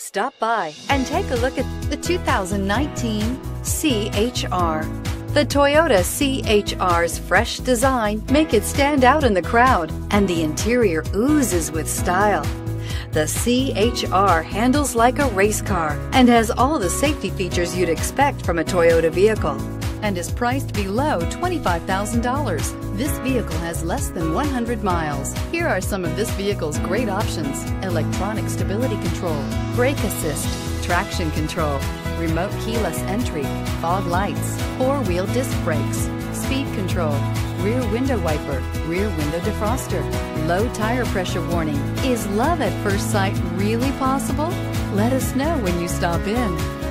Stop by and take a look at the 2019 CHR. The Toyota CHR's fresh design make it stand out in the crowd, and the interior oozes with style. The CHR handles like a race car and has all the safety features you'd expect from a Toyota vehicle and is priced below $25,000. This vehicle has less than 100 miles. Here are some of this vehicle's great options. Electronic stability control, brake assist, traction control, remote keyless entry, fog lights, four-wheel disc brakes, speed control, rear window wiper, rear window defroster, low tire pressure warning. Is love at first sight really possible? Let us know when you stop in.